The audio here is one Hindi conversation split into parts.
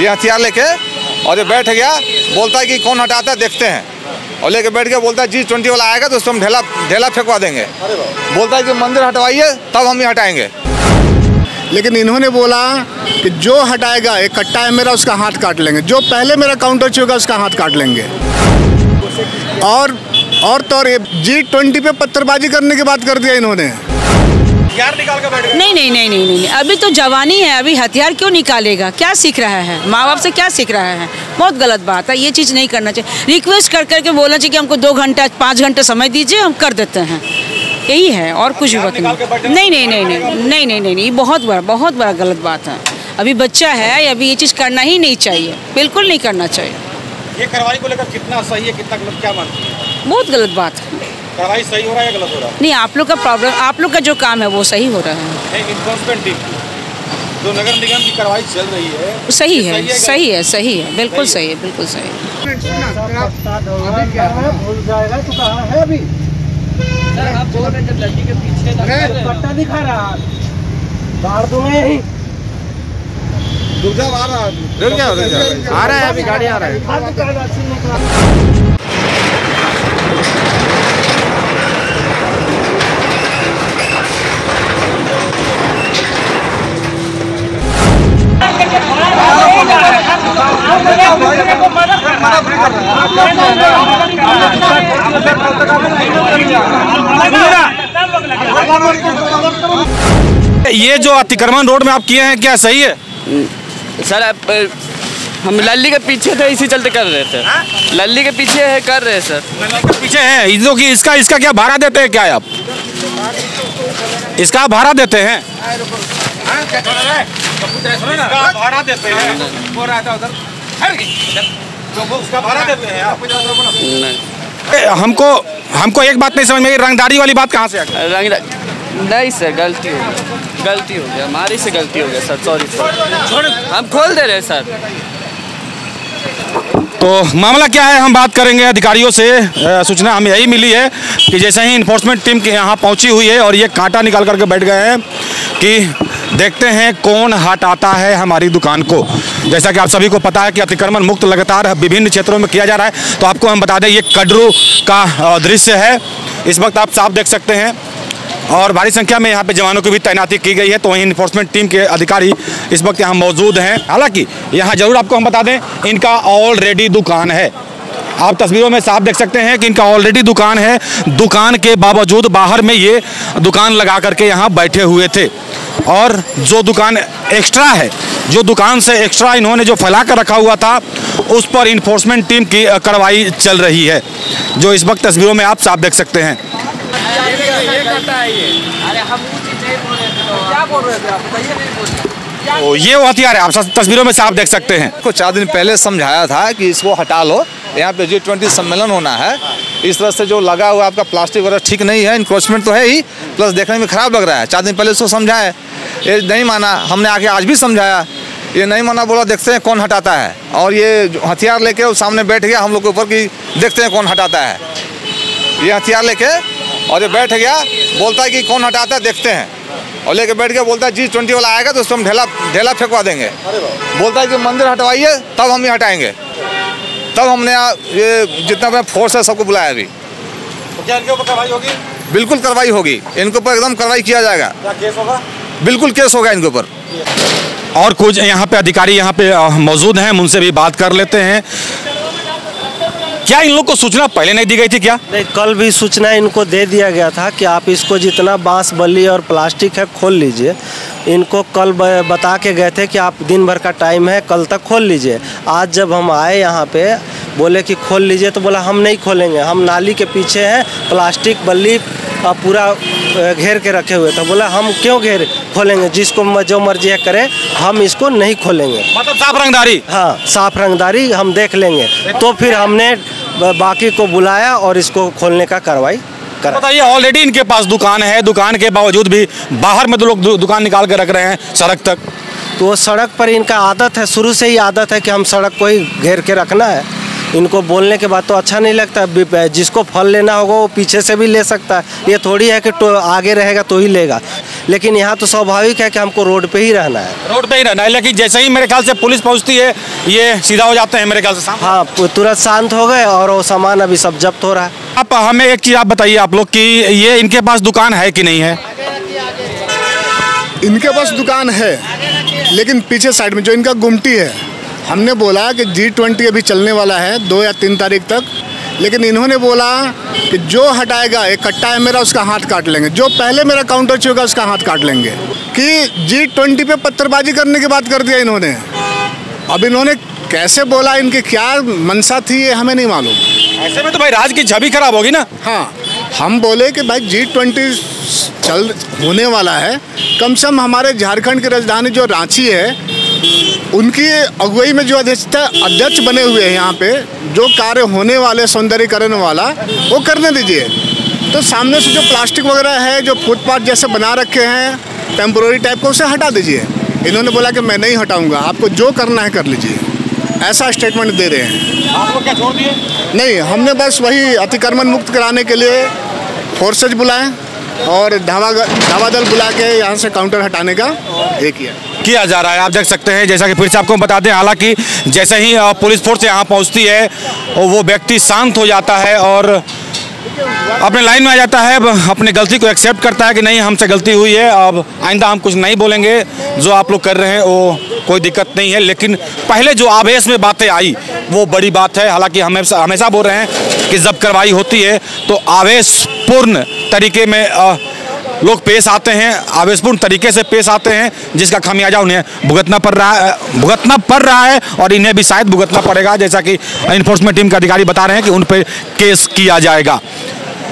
ये हथियार लेके और ये बैठ गया, बोलता है कि कौन हटाता है, देखते हैं। और लेके बैठ गया, बोलता है, जी, ट्वेंटी वाला आएगा तो उसको हम ढेला ढेला फेंकवा देंगे। बोलता है कि मंदिर हटवाइए, तब हम ही हटाएँगे। लेकिन इन्होंने बोला कि जो हटाएगा, एक कट्टा है मेरा, उसका हाथ काट लेंगे। जो पहले मेरा काउंटर छुएगा उसका हाथ काट लेंगे। और और तो और ये जी ट्वेंटी पे पत्थरबाजी करने की बात कर दिया इन्होंने। नहीं नहीं नहीं नहीं नहीं अभी तो जवानी है अभी हथियार क्यों निकालेगा क्या सीख रहा है माँ बाप से क्या सीख रहा है बहुत गलत बात है ये चीज़ नहीं करना चाहिए रिक्वेस्ट कर करके बोलना चाहिए कि हमको दो घंटा पाँच घंटे समय दीजिए हम कर देते हैं यही है और कुछ भी बात नहीं नहीं नहीं नहीं नहीं नहीं नहीं नहीं ये बहुत बड़ा बहुत बड़ा गलत बात है अभी बच्चा है अभी ये चीज़ करना ही नहीं चाहिए बिल्कुल नहीं करना चाहिए ये कार्रवाई को लेकर कितना सही है कितना गलत क्या मानती है बहुत गलत बात है कार्रवाई सही हो रहा है या गलत हो रहा है? नहीं आप लोग का प्रॉब्लम आप लोग का जो काम है वो सही हो रहा है। इन्फोर्समेंट टीम जो नगर निगम की कार्रवाई चल रही है सही है सही है सही है बिल्कुल सही है। बिल्कुल सही है। आ रहा है। अभी गाड़ी आ रहा है। ये जो अतिक्रमण रोड में आप किए हैं क्या सही है? सर आप हम लल्ली के पीछे थे इसी चलते कर रहे थे। लल्ली के पीछे है कर रहे सर। पीछे है? इन लोग इसका इसका क्या भाड़ा देते हैं क्या आप? इसका भाड़ा देते हैं? भाड़ा देते हैं। उसका भाड़ा देते हमको हमको एक बात नहीं समझ में रंगदारी वाली बात कहाँ से आ गई? नहीं सर, गलती हो गलती हो गया। हमारी से गलती हो गया, सर। सॉरी सर हम खोल दे रहे सर। तो मामला क्या है, हम बात करेंगे अधिकारियों से। सूचना हमें यही मिली है कि जैसे ही इन्फोर्समेंट टीम के यहाँ पहुँची हुई है और ये कांटा निकाल करके बैठ गए हैं कि देखते हैं कौन हटाता है हमारी दुकान को। जैसा कि आप सभी को पता है कि अतिक्रमण मुक्त लगातार विभिन्न क्षेत्रों में किया जा रहा है तो आपको हम बता दें, ये कडरू का दृश्य है। इस वक्त आप साफ़ देख सकते हैं। और भारी संख्या में यहाँ पे जवानों की भी तैनाती की गई है तो वहीं इन्फोर्समेंट टीम के अधिकारी इस वक्त यहाँ मौजूद हैं। हालाँकि यहाँ ज़रूर आपको हम बता दें, इनका ऑलरेडी दुकान है। आप तस्वीरों में साफ़ देख सकते हैं कि इनका ऑलरेडी दुकान है। दुकान के बावजूद बाहर में ये दुकान लगा करके यहाँ बैठे हुए थे। और जो दुकान एक्स्ट्रा है, जो दुकान से एक्स्ट्रा इन्होंने जो फैला कर रखा हुआ था, उस पर इन्फोर्समेंट टीम की कार्रवाई चल रही है। जो इस वक्त तस्वीरों में आप साफ़ देख सकते हैं। तो ये वो हथियार है। आप तस्वीरों में साफ़ देख सकते हैं। को चार दिन पहले समझाया था कि इसको हटा लो। यहाँ पे जी ट्वेंटी सम्मेलन होना है। इस तरह से जो लगा हुआ आपका प्लास्टिक वगैरह ठीक नहीं है इंक्रोचमेंट तो है ही प्लस देखने में खराब लग रहा है। चार दिन पहले इसको समझाया ये नहीं माना, हमने आके आज भी समझाया। ये नहीं माना, बोला देखते हैं कौन हटाता है। और ये हथियार लेके सामने बैठ गया, हम लोग के ऊपर कि देखते हैं कौन हटाता है। ये हथियार लेके और ये बैठ गया बोलता है कि कौन हटाता है देखते हैं। और लेके बैठ गया बोलता है जी ट्वेंटी वाला आएगा तो उसको हम ढेला ढेला फेंकवा देंगे। बोलता है कि मंदिर हटवाइए तब हम ही हटाएँगे। तब हमने यहाँ ये जितना अपना फोर्स है सबको बुलाया अभी। तो क्या इनके ऊपर कार्रवाई होगी? बिल्कुल कार्रवाई होगी। इनके ऊपर एकदम कार्रवाई किया जाएगा। क्या केस होगा? बिल्कुल केस होगा इनके ऊपर। और कुछ यहाँ पे अधिकारी यहाँ पे मौजूद हैं उनसे भी बात कर लेते हैं। क्या इन लोग को सूचना पहले नहीं दी गई थी क्या? नहीं कल भी सूचना इनको दे दिया गया था कि आप इसको जितना बाँस बल्ली और प्लास्टिक है खोल लीजिए। इनको कल बता के गए थे कि आप दिन भर का टाइम है कल तक खोल लीजिए। आज जब हम आए यहाँ पे बोले कि खोल लीजिए तो बोला हम नहीं खोलेंगे। हम नाली के पीछे हैं प्लास्टिक बल्ली पूरा घेर के रखे हुए थे बोला हम क्यों घेर खोलेंगे? जिसको जो मर्ज़ी है करे हम इसको नहीं खोलेंगे। मतलब साफ़ रंगदारी? हाँ साफ़ रंगदारी हम देख लेंगे। तो फिर हमने बाकी को बुलाया और इसको खोलने का कार्रवाई करा। बताइए ऑलरेडी इनके पास दुकान है दुकान के बावजूद भी बाहर में तो लोग दु, दुकान निकाल कर रख रहे हैं सड़क तक। तो वो सड़क पर इनका आदत है शुरू से ही आदत है कि हम सड़क को ही घेर के रखना है। इनको बोलने के बाद तो अच्छा नहीं लगता जिसको फल लेना होगा वो पीछे से भी ले सकता है। ये थोड़ी है कि तो आगे रहेगा तो ही लेगा। लेकिन यहाँ तो स्वाभाविक है कि हमको रोड पे ही रहना है। रोड पे ही रहना है लेकिन जैसे ही मेरे ख्याल से पुलिस पहुँचती है ये सीधा हो जाते हैं मेरे ख्याल से सामने। हाँ तुरंत शांत हो गए और वो सामान अभी सब जब्त हो रहा है। आप हमें एक चीज़ आप बताइए आप लोग की ये इनके पास दुकान है कि नहीं है? इनके पास दुकान है लेकिन पीछे साइड में जो इनका गुमटी है हमने बोला कि जी ट्वेंटी अभी चलने वाला है दो या तीन तारीख तक। लेकिन इन्होंने बोला कि जो हटाएगा एक कट्टा है मेरा उसका हाथ काट लेंगे। जो पहले मेरा काउंटर चुका उसका हाथ काट लेंगे। कि जी ट्वेंटी पे पत्थरबाजी करने की बात कर दिया इन्होंने। अब इन्होंने कैसे बोला इनकी क्या मनसा थी ये हमें नहीं मालूम। ऐसे में तो भाई राज की छवि खराब होगी ना। हाँ हम बोले कि भाई जी ट्वेंटी चल होने वाला है। कम से कम हमारे झारखंड की राजधानी जो रांची है उनकी अगुवाई में जो अध्यक्षता अध्यक्ष बने हुए हैं यहाँ पे जो कार्य होने वाले सौंदर्यकरण वाला वो करने दीजिए। तो सामने से जो प्लास्टिक वगैरह है जो फुटपाथ जैसे बना रखे हैं टेम्पोररी टाइप का उसे हटा दीजिए। इन्होंने बोला कि मैं नहीं हटाऊँगा आपको जो करना है कर लीजिए। ऐसा स्टेटमेंट दे रहे हैं। आप लोग क्या छोड़ दिए? नहीं हमने बस वही अतिक्रमण मुक्त कराने के लिए फोर्सेज बुलाए और धावा धावा दल बुला के यहाँ से काउंटर हटाने का ये किया किया जा रहा है। आप देख सकते हैं जैसा कि फिर से आपको बता दें हालाँकि जैसे ही पुलिस फोर्स यहाँ पहुँचती है वो व्यक्ति शांत हो जाता है और अपने लाइन में आ जाता है अपने गलती को एक्सेप्ट करता है कि नहीं हमसे गलती हुई है अब आइंदा हम कुछ नहीं बोलेंगे जो आप लोग कर रहे हैं वो कोई दिक्कत नहीं है। लेकिन पहले जो आवेश में बातें आई वो बड़ी बात है। हालाँकि हम हमेशा बोल रहे हैं कि जब कार्रवाई होती है तो आवेशपूर्ण तरीके में अ, लोग पेश आते हैं, आवेशपूर्ण तरीके से पेश आते हैं, जिसका खामियाजा उन्हें भुगतना पड़ रहा है, भुगतना पड़ रहा है और इन्हें भी शायद भुगतना पड़ेगा, जैसा कि इन्फोर्समेंट टीम के अधिकारी बता रहे हैं कि उन पर केस किया जाएगा।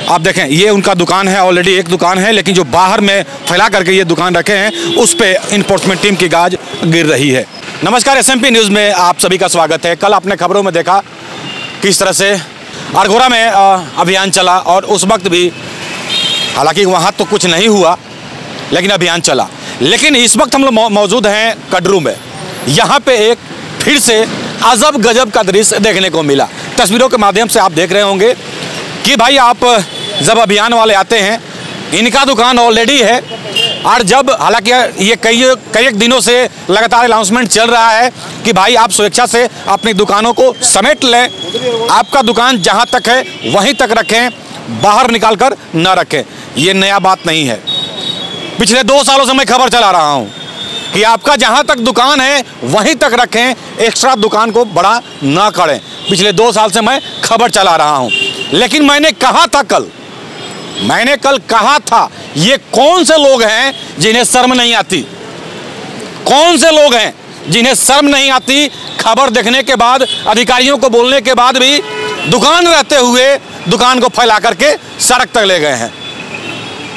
आप देखें, ये उनका दुकान है ऑलरेडी एक दुकान है, लेकिन जो बाहर में फैला करके ये दुकान रखे हैं, उस पर इन्फोर्समेंट टीम की गाज गिर रही है। नमस्कार एसएमपी न्यूज़ में आप सभी का स्वागत है। कल आपने खबरों में देखा किस तरह से अरगोरा में अभियान चला और उस वक्त भी हालाँकि वहाँ तो कुछ नहीं हुआ, लेकिन अभियान चला। लेकिन इस वक्त हम लोग मौजूद हैं कडरू में। यहाँ पे एक फिर से अजब गजब का दृश्य देखने को मिला। तस्वीरों के माध्यम से आप देख रहे होंगे कि भाई आप जब अभियान वाले आते हैं, इनका दुकान ऑलरेडी है। और जब, हालाँकि ये कई कई दिनों से लगातार अनाउंसमेंट चल रहा है कि भाई आप स्वेच्छा से अपनी दुकानों को समेट लें। आपका दुकान जहाँ तक है, वहीं तक रखें। बाहर निकाल कर न रखें। ये नया बात नहीं है। पिछले दो सालों से मैं खबर चला रहा हूँ कि आपका जहाँ तक दुकान है, वहीं तक रखें, एक्स्ट्रा दुकान को बड़ा ना करें। पिछले दो साल से मैं खबर चला रहा हूँ। लेकिन मैंने कहा था कल, मैंने कल कहा था, ये कौन से लोग हैं जिन्हें शर्म नहीं आती? कौन से लोग हैं जिन्हें शर्म नहीं आती? खबर देखने के बाद, अधिकारियों को बोलने के बाद भी दुकान रहते हुए दुकान को फैला करके सड़क तक ले गए हैं।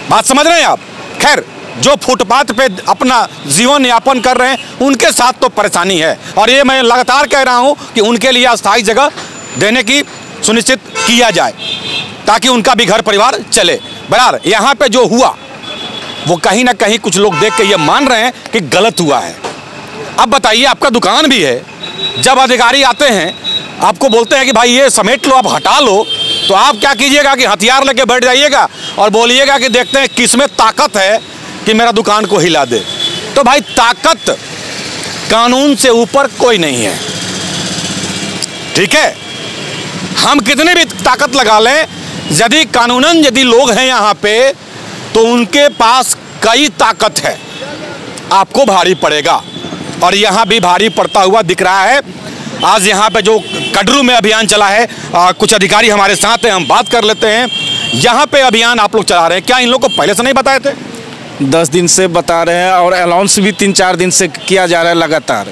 बात समझ रहे हैं आप? खैर, जो फुटपाथ पे अपना जीवन यापन कर रहे हैं, उनके साथ तो परेशानी है। और ये मैं लगातार कह रहा हूँ कि उनके लिए अस्थायी जगह देने की सुनिश्चित किया जाए, ताकि उनका भी घर परिवार चले। बराबर यहाँ पे जो हुआ, वो कहीं ना कहीं कुछ लोग देख के ये मान रहे हैं कि गलत हुआ है। अब बताइए, आपका दुकान भी है, जब अधिकारी आते हैं आपको बोलते हैं कि भाई ये समेट लो, आप हटा लो तो आप क्या कीजिएगा कि हथियार लेके बैठ जाइएगा और बोलिएगा कि देखते हैं किसमें ताकत है कि मेरा दुकान को हिला दे। तो भाई ताकत कानून से ऊपर कोई नहीं है। ठीक है? हम कितने भी ताकत लगा लें, यदि कानूनन यदि लोग हैं यहाँ पे तो उनके पास कई ताकत है। आपको भारी पड़ेगा। और यहाँ भी भारी पड़ता हुआ दिख रहा है आज यहाँ पे जो कडरू में अभियान चला है आ, कुछ अधिकारी हमारे साथ हैं हम बात कर लेते हैं। यहाँ पे अभियान आप लोग चला रहे हैं। क्या इन लोग को पहले से नहीं बताए थे? दस दिन से बता रहे हैं और अनाउंस भी तीन चार दिन से किया जा रहा है लगातार।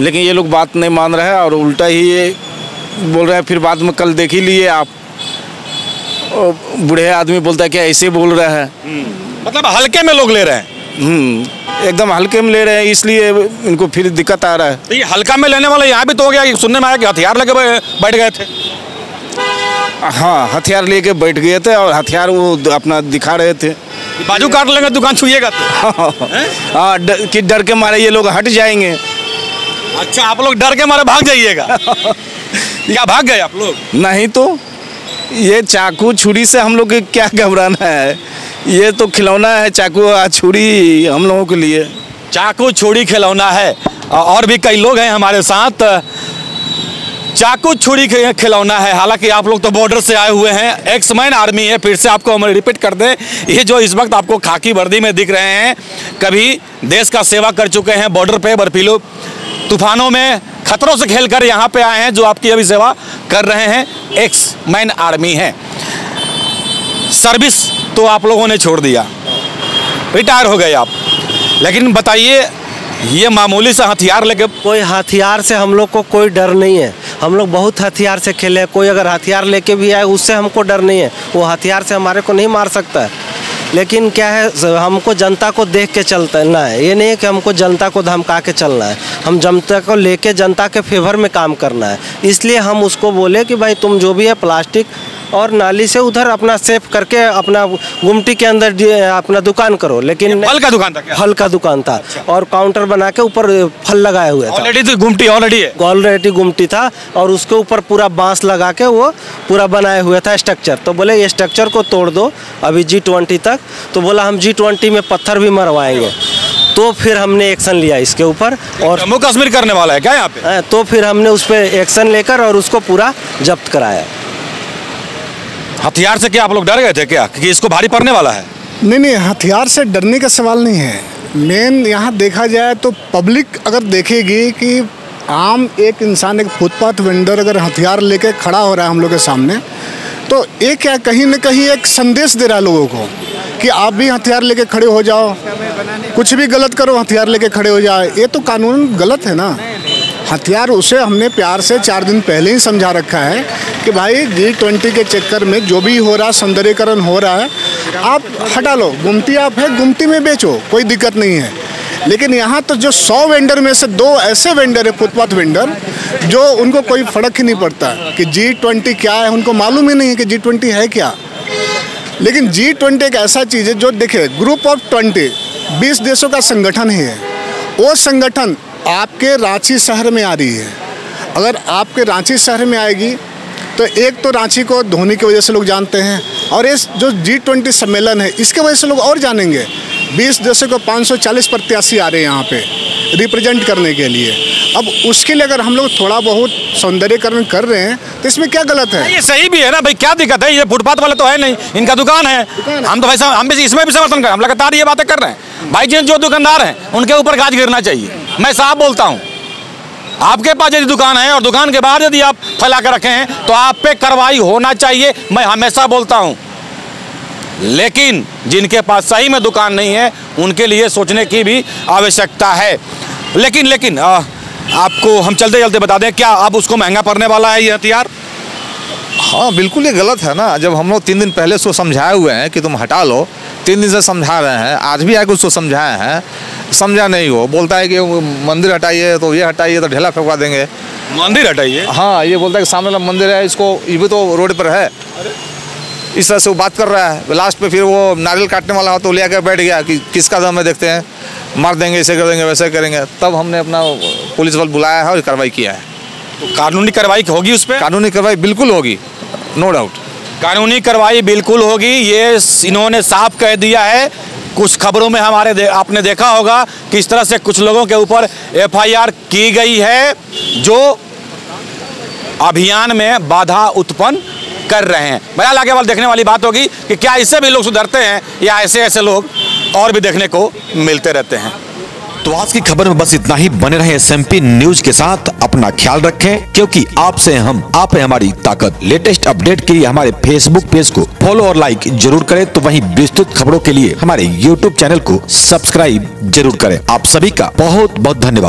लेकिन ये लोग बात नहीं मान रहे हैं और उल्टा ही ये बोल रहे हैं फिर बाद में कल देख ही लिए आप। बूढ़े आदमी बोलता है कि ऐसे बोल रहा है। मतलब हल्के में लोग ले रहे हैं। हम्म। एकदम हल्के में ले रहे हैं इसलिए इनको फिर दिक्कत आ रहा है। तो ये हल्का में लेने वाले यहाँ भी तो हो गया कि सुनने में आया कि हथियार बै- बैठ गए थे। हाँ हथियार लेके बैठ गए थे और हथियार वो अपना दिखा रहे थे। बाजू काट लेंगे दुकान छुएगा तो। हाँ डर- कि डर के मारे ये लोग हट जाएँगे। अच्छा आप लोग डर के मारे भाग जाइएगा। क्या भाग गए आप लोग? नहीं तो ये चाकू छुरी से हम लोग को क्या घबराना है? ये तो खिलौना है चाकू और छुरी हम लोगों के लिए। चाकू छुरी खिलौना है। और भी कई लोग हैं हमारे साथ। चाकू छुरी खिलौना है। हालाँकि आप लोग तो बॉर्डर से आए हुए हैं। एक्स मैन आर्मी है, फिर से आपको हम रिपीट कर दें। ये जो इस वक्त आपको खाकी वर्दी में दिख रहे हैं, कभी देश का सेवा कर चुके हैं बॉर्डर पे बर्फीलो। तूफानों में खतरों से खेलकर यहाँ पे आए हैं, जो आपकी अभी सेवा कर रहे हैं। एक्स मैन आर्मी है। सर्विस तो आप लोगों ने छोड़ दिया। रिटायर हो गए आप। लेकिन बताइए, ये मामूली सा हथियार लेके कोई हथियार से हम लोग को कोई डर नहीं है। हम लोग बहुत हथियार से खेले कोई अगर हथियार लेके भी आए, उससे हमको डर नहीं है। वो हथियार से हमारे को नहीं मार सकता है। लेकिन क्या है हमको जनता को देख के चलना है। ये नहीं है कि हमको जनता को धमका के चलना है। हम जनता को लेके जनता के फेवर में काम करना है। इसलिए हम उसको बोले कि भाई तुम जो भी है, प्लास्टिक और नाली से उधर अपना सेफ़ करके अपना गुमटी के अंदर अपना दुकान करो लेकिन फल का दुकान था क्या? फल का दुकान था। अच्छा। और काउंटर बना के ऊपर फल लगाए हुए था। ऑलरेडी तो गुमटी ऑलरेडी है। ऑलरेडी गुमटी था और उसके ऊपर पूरा बाँस लगा के वो पूरा बनाए हुए था स्ट्रक्चर तो बोले ये स्ट्रक्चर को तोड़ दो अभी जी ट्वेंटी तक। तो बोला हम जी ट्वेंटी में पत्थर भी मरवाएँगे। तो फिर हमने एक्शन लिया इसके ऊपर और जम्मू कश्मीर करने वाला है क्या यहाँ पे? तो फिर हमने उस पर एक्शन लेकर और उसको पूरा जब्त कराया। हथियार से क्या आप लोग डर गए थे क्या? क्योंकि इसको भारी पड़ने वाला है। नहीं नहीं, हथियार से डरने का सवाल नहीं है। मेन यहाँ देखा जाए तो पब्लिक अगर देखेगी कि आम एक इंसान, एक फुटपाथ वेंडर अगर हथियार लेके खड़ा हो रहा है हम लोग के सामने तो ये क्या कहीं ना कहीं एक संदेश दे रहा है लोगों को कि आप भी हथियार लेके खड़े हो जाओ। कुछ भी गलत करो, हथियार लेके खड़े हो जाओ। ये तो कानून गलत है ना। हथियार, उसे हमने प्यार से चार दिन पहले ही समझा रखा है कि भाई जी ट्वेंटी के चक्कर में जो भी हो रहा, सौंदर्यकरण हो रहा है, आप हटा लो। गुमटी आप है गुमटी में बेचो, कोई दिक्कत नहीं है। लेकिन यहाँ तो जो सौ वेंडर में से दो ऐसे वेंडर है, फुटपाथ वेंडर जो उनको कोई फ़र्क ही नहीं पड़ता कि जी ट्वेंटी क्या है। उनको मालूम ही नहीं है कि जी ट्वेंटी है क्या। लेकिन जी ट्वेंटी एक ऐसा चीज़ है जो देखे ग्रुप ऑफ़ ट्वेंटी बीस देशों का संगठन ही है। वो संगठन आपके रांची शहर में आ रही है। अगर आपके रांची शहर में आएगी तो एक तो रांची को धोनी की वजह से लोग जानते हैं और इस जो जी ट्वेंटी सम्मेलन है इसके वजह से लोग और जानेंगे। बीस देशों को 540 प्रत्याशी आ रहे हैं यहाँ पे रिप्रेजेंट करने के लिए। अब उसके लिए अगर हम लोग थोड़ा बहुत सौंदर्यकरण कर रहे हैं तो इसमें क्या गलत है? ये सही भी है ना भाई क्या दिक्कत है? ये फुटपाथ वाले तो है नहीं इनका दुकान है। दुकान है। हम तो वैसा हम भी इसमें भी समर्थन करें हम लगातार ये बातें कर रहे हैं। भाई जी जो दुकानदार हैं उनके ऊपर गाज गिरना चाहिए। मैं साफ़ बोलता हूँ। आपके पास यदि दुकान है और दुकान के बाहर यदि आप फैला कर रखे हैं तो आप पे कार्रवाई होना चाहिए मैं हमेशा बोलता हूँ। लेकिन जिनके पास सही में दुकान नहीं है उनके लिए सोचने की भी आवश्यकता है। लेकिन लेकिन आ, आपको हम चलते चलते बता दें क्या अब उसको महँगा पड़ने वाला है ये हथियार? हाँ बिल्कुल ये गलत है ना। जब हम लोग तीन दिन पहले उसको समझाए हुए हैं कि तुम हटा लो तीन दिन से समझा रहे हैं आज भी आके उसको समझाए हैं। समझा नहीं हो बोलता है कि मंदिर हटाइए तो ये हटाइए तो ढेला फेंकवा देंगे। मंदिर हटाइए? हाँ ये बोलता है कि सामने वाला मंदिर है इसको ये भी तो रोड पर है। इस तरह से वो बात कर रहा है। लास्ट पे फिर वो नारियल काटने वाला हो तो ले आकर बैठ गया कि किसका दम है देखते हैं। मार देंगे ऐसे कर देंगे वैसे करेंगे। तब हमने अपना पुलिस बल बुलाया है और कार्रवाई किया है। तो कानूनी कार्रवाई होगी उस पर कानूनी कार्रवाई बिल्कुल होगी नो डाउट कानूनी कार्रवाई बिल्कुल होगी ये इन्होंने साफ़ कह दिया है। कुछ खबरों में हमारे दे, आपने देखा होगा कि इस तरह से कुछ लोगों के ऊपर एफआईआर की गई है जो अभियान में बाधा उत्पन्न कर रहे हैं। बहरहाल आगे वाल देखने वाली बात होगी कि क्या इससे भी लोग सुधरते हैं या ऐसे ऐसे लोग और भी देखने को मिलते रहते हैं। तो आज की खबर में बस इतना ही। बने रहे एस न्यूज़ के साथ। अपना ख्याल रखें, क्योंकि आपसे हम, आप है हमारी ताकत। लेटेस्ट अपडेट के लिए हमारे फेसबुक पेज को फॉलो और लाइक ज़रूर करें। तो वहीं विस्तृत खबरों के लिए हमारे यूट्यूब चैनल को सब्सक्राइब ज़रूर करें। आप सभी का बहुत बहुत धन्यवाद।